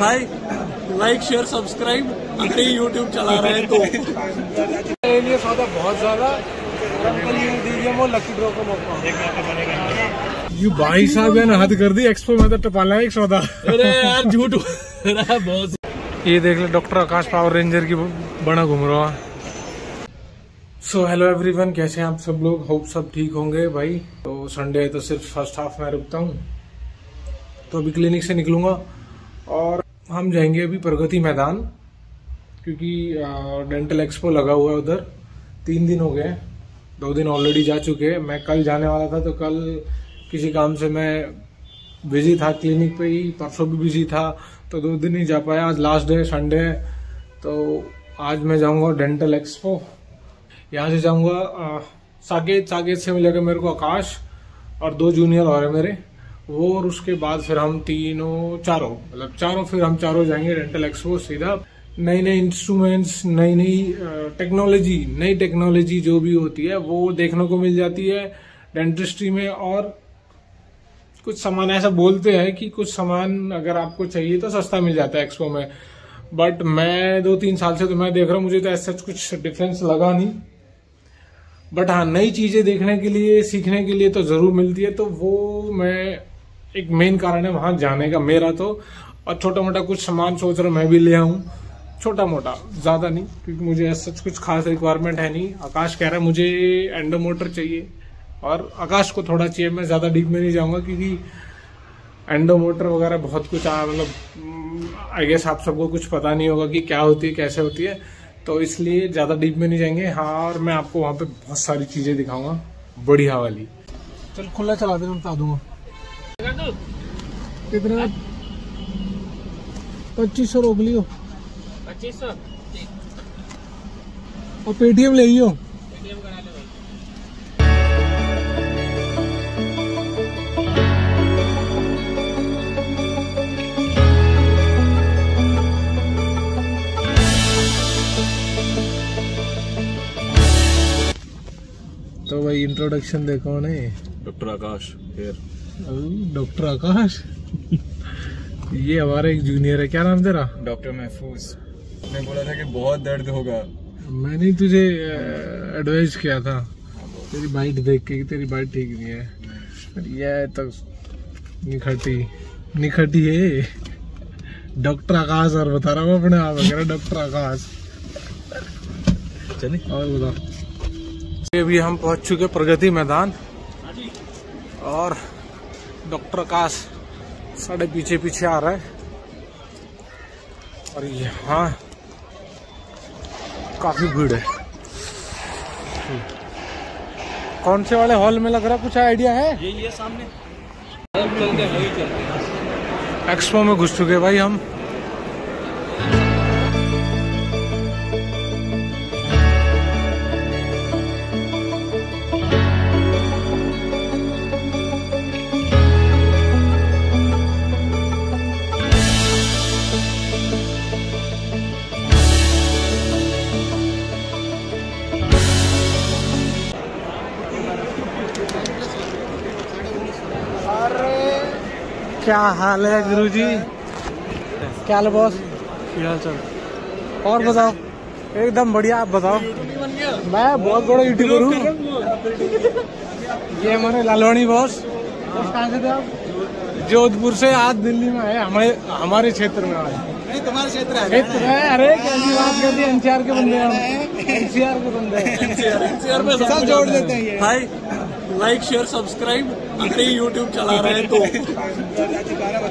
हाय like share subscribe अगर ये YouTube चला रहे हैं तो। मेरे लिए सौदा बहुत ज़्यादा। और दीजिए वो लकी ड्रॉ का मौका। ये भाई साहब ने हद कर दी एक्सपो में तो टपाला एक सौदा अरे यार झूठ बहुत। ये देख ले डॉक्टर आकाश पावर रेंजर की बना घूम रहा सो हेलो एवरीवन कैसे हैं आप सब लोग? होप सब ठीक होंगे भाई। तो संडे है तो सिर्फ़ फ़र्स्ट हाफ़ में रुकता हूँ। तो अभी क्लिनिक से निकलूँगा। और हम जाएँगे अभी प्रगति मैदान, क्योंकि डेंटल एक्सपो लगा हुआ है उधर। तीन दिन हो गए दो दिन ऑलरेडी जा चुके हैं। मैं कल जाने वाला था तो कल किसी काम से मैं बिज़ी था क्लिनिक पे ही, परसों भी बिज़ी था तो दो दिन ही जा पाया। आज लास्ट डे संडे है। तो आज मैं जाऊँगा डेंटल एक्सपो यहाँ से जाऊँगा साकेत साकेत से मिलेगा मेरे को आकाश और दो जूनियर और है मेरे। वो और उसके बाद फिर हम तीनों, चारों मतलब चारों फिर हम चारों जाएँगे डेंटल एक्सपो सीधा। नई नई इंस्ट्रूमेंट्स नई नई टेक्नोलॉजी नई टेक्नोलॉजी जो भी होती है, वो देखने को मिल जाती है डेंटिस्ट्री में और कुछ सामान, ऐसा बोलते हैं कि कुछ सामान अगर आपको चाहिए तो सस्ता मिल जाता है एक्सपो में। बट मैं दो तीन साल से तो मैं देख रहा हूँ, मुझे तो ऐसा कुछ डिफरेंस लगा नहीं। बट हाँ नई चीज़ें देखने के लिए, सीखने के लिए तो ज़रूर मिलती है तो वो मैं एक मेन कारण है वहाँ जाने का मेरा तो। और छोटा मोटा कुछ सामान सोच रहा मैं भी ले आऊँ। छोटा मोटा ज़्यादा नहीं, क्योंकि मुझे ऐसा कुछ खास रिक्वायरमेंट है नहीं। आकाश कह रहा है, मुझे एंडोमोटर चाहिए। और आकाश को थोड़ा चाहिए, मैं ज़्यादा डीप में नहीं जाऊँगा, क्योंकि एंडोमोटर वगैरह बहुत कुछ, आ मतलब आई गेस आप सबको कुछ पता नहीं होगा कि क्या होती है, कैसे होती है। तो इसलिए ज़्यादा डीप में नहीं जाएँगे। हाँ और मैं आपको वहाँ पे बहुत सारी चीज़ें दिखाऊँगा, बढ़िया वाली। चल, खुला चला देना बता दूँगा। कितना? पच्चीस सौ रोक लियो। पच्चीस सौ? और पेटीएम ले लियो। तो भाई इंट्रोडक्शन देखो ने डॉक्टर आकाश फिर डॉक्टर आकाश? ये हमारा एक जूनियर है। क्या नाम तेरा? डॉक्टर महफूज। ने बोला था कि बहुत दर्द होगा। मैंने तुझे एडवाइस किया था। तेरी बाइट देख के कि तेरी बाइट ठीक नहीं है। पर ये तो निखटी। निखटी है। डॉक्टर आकाश और बता रहा हूँ अपने आप वगैरह डॉक्टर आकाश। चले और बताओ अभी हम पहुँच चुके प्रगति मैदान। और डॉक्टर आकाश साढ़े पीछे पीछे आ रहा है। और यहाँ काफ़ी भीड़ है। कौन से वाले हॉल में लग रहा कुछ आइडिया है? ये ये सामने। चलते हैं चलते एक्सपो में घुस चुके भाई हम। क्या हाल है गुरु जी क्या हाल है बॉस क्या हाल चाल? और बताओ। एकदम बढ़िया आप बताओ। मैं बहुत बड़ा यूट्यूबर हूँ। ये हमारे लालवाणी बॉस कहाँ से थे आप? जोधपुर से आज दिल्ली में आए हमारे हमारे क्षेत्र में आए। तुम्हारा क्षेत्र क्षेत्र में अरे कैसी बात करती है एनसीआर के बंदे हैं हम। एनसीआर के बंदे हैं। सब जोड़ देते हैं ये। हाय लाइक शेयर सब्सक्राइब अगर ये यूट्यूब चला रहे हैं तो।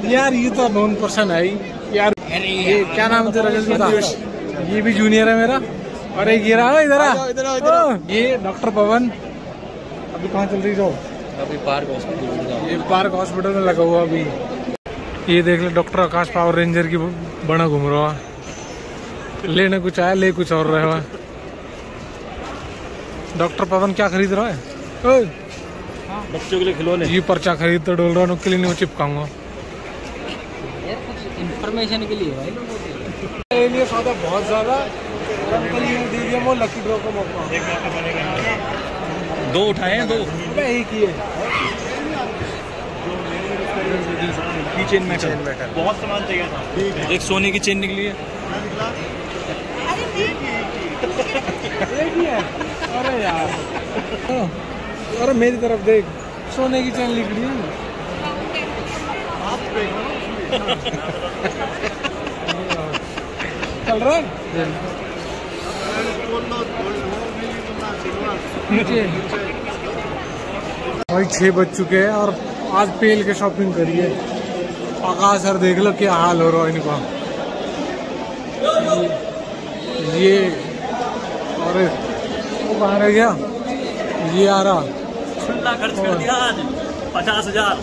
यार ये तो नॉन पर्सन है ही। यार ये क्या नाम है तेरा जल्दी बता। ये भी जूनियर है मेरा। और एक ये रहा इधर। ओ, ये डॉक्टर पवन। अभी कहाँ चल रही जाओ अभी पार्क हॉस्पिटल ये पार्क हॉस्पिटल में लगा हुआ अभी। ये देख ले डॉक्टर आकाश पावर रेंजर की बना घूम रहा है। लेने कुछ आया ले कुछ और रहा है। डॉक्टर पवन क्या खरीद रहा है? बच्चों के लिए खिलौने। ये पर्चा खरीद तो डोल रहा हूँ क्लिनिक में चिपकाऊँगा। इन्फॉर्मेशन के लिए भाई। लिए सौदा बहुत ज़्यादा लकी ड्रॉ का मौका। दो उठाए दो? एक ही है। की चेन मेटल बहुत सामान चाहिए था। एक सोने की चेन निकली है। अरे यार। अरे मेरी तरफ़ देख। सोने की चैन लिख रही चल रहा है? भाई छः बज चुके हैं और आज पेल के शॉपिंग करिए आकाश सर देख लो क्या हाल हो रहा है इनका। ये अरे वो कहाँ रह गया ये आ रहा। खुला खर्च कर दिया आज पचास हज़ार।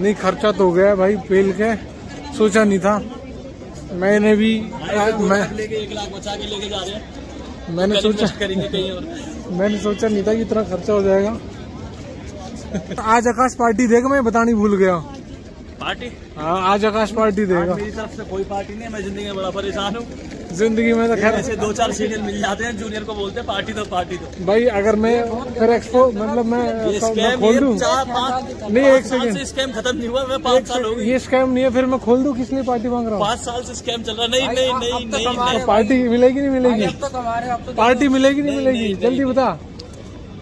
नहीं खर्चा तो हो गया भाई पेल के। सोचा नहीं था। मैंने भी मैं लेके एक लाख बचा के लेके जा रहे हैं। मैंने सोचा करेंगे कहीं और। मैंने सोचा नहीं था कि इतना खर्चा हो जाएगा। आज आकाश पार्टी देगा मैं बतानी भूल गया। पार्टी? हाँ आज आकाश पार्टी देगा। मेरी तरफ़ से कोई पार्टी नहीं मैं ज़िंदगी में बड़ा परेशान हूँ। ज़िंदगी में तो खैर ऐसे दो चार सीनियर मिल जाते हैं जूनियर को बोलते हैं पार्टी दो पार्टी दो. भाई अगर मैं फिर एक्सपो मतलब मैं, खोल दूँ? पाँच नहीं, एक साल सेकंड। से स्कैम खत्म नहीं हुआ मैं पाँच साल हो गए ये स्कैम नहीं है फिर मैं खोल दूँ किस लिए पार्टी मांग रहा हूँ? पाँच साल से स्कैम चल रहा। नहीं नहीं नहीं नहीं नहीं। पार्टी मिलेगी नहीं मिलेगी? पार्टी मिलेगी नहीं मिलेगी? जल्दी बता।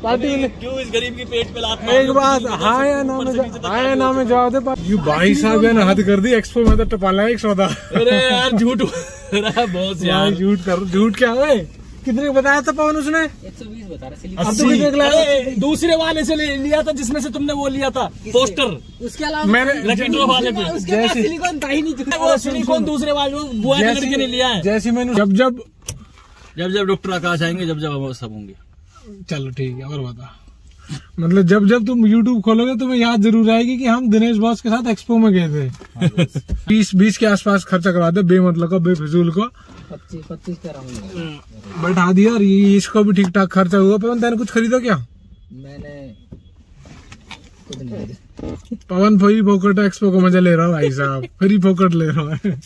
पार्टी मिले क्यों इस गरीब की पेट पे लात एक बात हाँ या ना में हाँ या ना में जवाब दे पा- यू भाई साहब है ना हद कर दी एक्सपो में तो टपाला एक सौदा अरे यार झूठ रहा है बहुत यार। झूठ कर झूठ क्या है? कितने का बताया था पवन उसने? अब तो कितने का लाया? अरे, दूसरे वाले से लिया था जिसमें से तुमने वो लिया था पोस्टर। उसके अलावा मैंने लकी ड्रॉ वाले सिलिकॉन था ही नहीं वो सिलिकॉन दूसरे वाले बुआ के ने लिया है। जैसी मैंने जब जब जब जब डॉक्टर आकाश आएँगे जब जब हम सब होंगे। चलो ठीक है और बता मतलब जब जब तुम YouTube खोलोगे तुम्हें याद ज़रूर आएगी कि हम दिनेश बॉस के साथ एक्सपो में गए थे। बीस बीस के आसपास खर्चा करवा दे बेमतलब का बेफिजूल को। पच्चीस पच्चीस का राउंड बैठा दिया और इसको भी ठीक ठाक खर्चा हुआ। पवन तेने कुछ खरीदा क्या? मैंने कुछ नहीं पवन फ्री फोकट एक्सपो का मज़ा ले रहा हूँ भाई साहब। फ्री फोकट ले रहा है।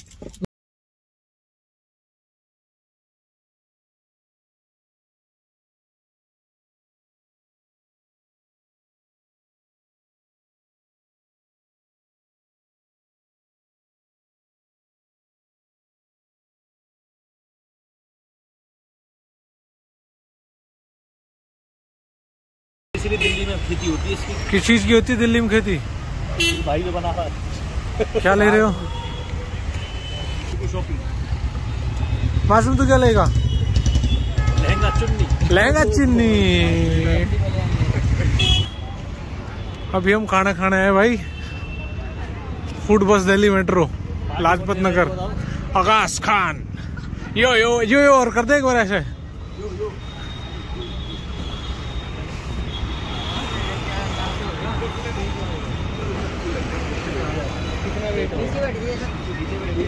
इसलिए दिल्ली में खेती होती है इसकी। किस चीज़ की होती है दिल्ली में खेती? भाई जो बना क्या ले रहे हो? शॉपिंग मासूम तू क्या लेगा? लहंगा चुन्नी। लहंगा चिन्नी। अभी हम खाना खाना है भाई। Food bus Delhi metro Lajpat Nagar. Akash Khan. Yo yo yo yo और कर दे एक बार ऐसे।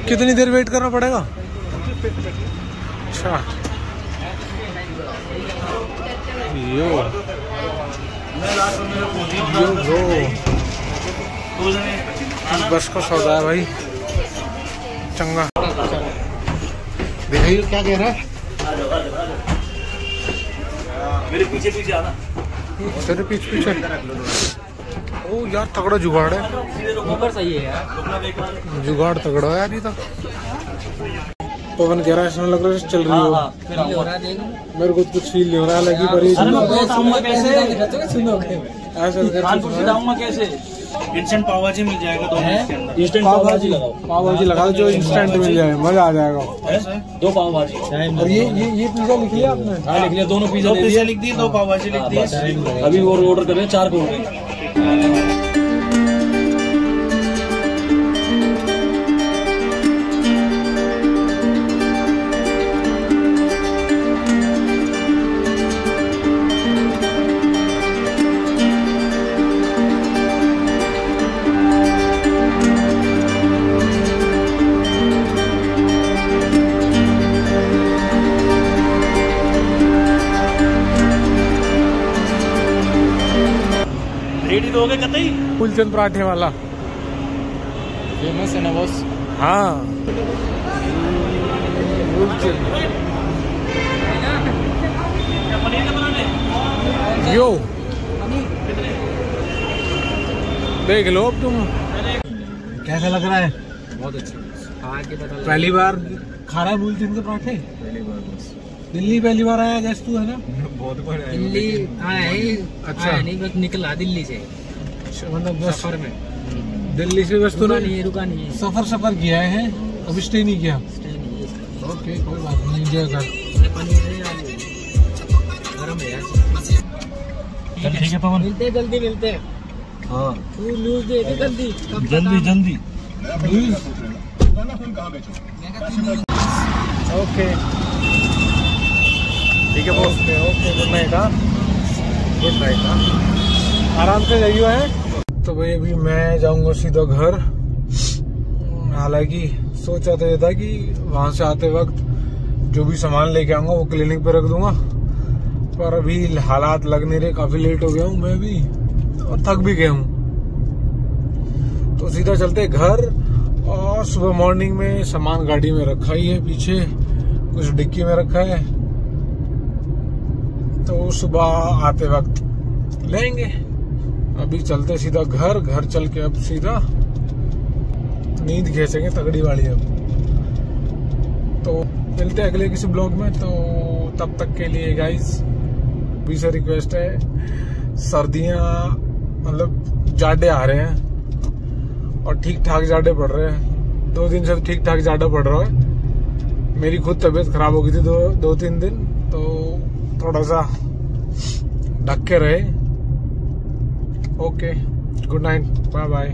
कितनी देर वेट करना पड़ेगा? अच्छा। यो। Yo bro. बस का सौदा है भाई। चंगा। देखिए क्या कह रहा है? मेरे पीछे पीछे आना तेरे पीछे पीछे ओ यार तगड़ा जुगाड़ है। ऊपर सही है यार जुगाड़ तगड़ा है यार ये तो पवन कह रहा है लग रहा है चल रही हो। हो है मेरे को कुछ फील नहीं हो रहा है लगी पर ऐसा कैसे? इंस्टेंट पाव भाजी मिल जाएगा दो मिनट इंस्टेंट पाव भाजी लगाओ पाव भाजी लगा दो जो इंस्टेंट मिल जाए मज़ा आ जाएगा। दो पाव भाजी। और ये ये ये पिज्जा लिख लिया आपने? हाँ लिख लिया दोनों पिज्जा लिख दिए दो पाव भाजी लिख दिए। अभी वो ऑर्डर कर रहे हैं चार कोल्ड कतई? फूलचंद पराठे वाला। फ़ेमस है। ना बॉस हाँ। यो। देख लो अब तुम। कैसा लग रहा है? बहुत अच्छे। पहली बार। खा रहा है मूलचंद के पराठे? पहली बार बस। दिल्ली पहली बार आया जैसे तू है ना? बहुत बार दिल्ली आया अच्छा। नहीं बस निकला दिल्ली से। मतलब बस सफ़र में। दिल्ली से बस तूने नहीं रुका नहीं। सफ़र सफ़र किया है अभी स्टे नहीं किया। ओके कोई बात नहीं कर। है गरम है यार। ठीक है पवन। मिलते हैं, जल्दी मिलते हैं। हाँ। तू न्यूज़ दे दे जल्दी। जल्दी जल्दी। ओके ठीक है boss okay okay good night हाँ। गुड नाइट हाँ। आराम से जाइयो है। तो भाई अभी मैं जाऊँगा सीधा घर। हालाँकि सोचा तो ये था कि वहाँ से आते वक्त जो भी सामान लेके आऊँगा वो क्लिनिक पे रख दूँगा। पर अभी हालात लग नहीं रहे, काफ़ी लेट हो गया हूँ मैं भी, और थक भी गया हूँ। तो सीधा चलते घर, और सुबह मॉर्निंग में सामान गाड़ी में रखा ही है पीछे, कुछ डिक्की में रखा है। तो सुबह आते वक्त लेंगे। अभी चलते सीधा घर घर चल के अब सीधा नींद खींचेंगे तगड़ी वाली अब। तो मिलते हैं अगले किसी ब्लॉग में तो तब तक के लिए गाइस भी से रिक्वेस्ट है। सर्दियाँ मतलब जाडे आ रहे हैं और ठीक ठाक जाडे पड़ रहे हैं। दो दिन से ठीक ठाक जाडा पड़ रहा है। मेरी खुद तबीयत खराब हो गई थी दो दो तीन दिन तो थोड़ा सा ढक के रहे। Okay good night bye bye